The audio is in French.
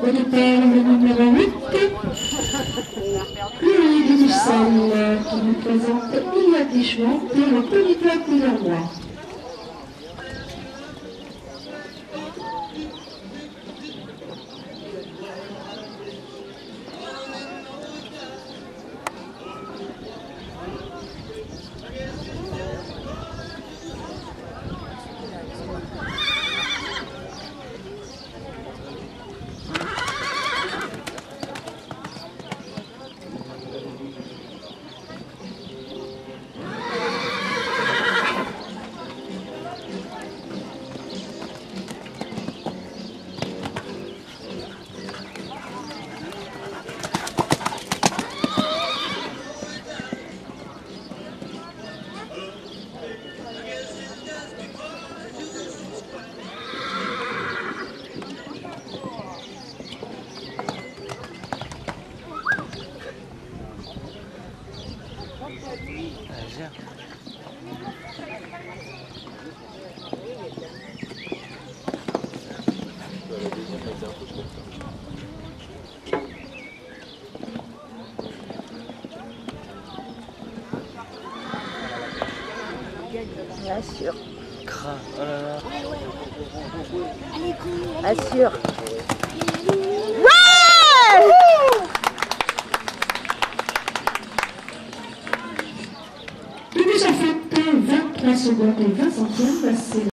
Au départ, le numéro 8, Louis Dussel, qui nous présente immédiatement pour le Petit Club de Leroy. Assure. Grave. Oh. Assure. mas se Impressionante, 20 centièmes, c'est...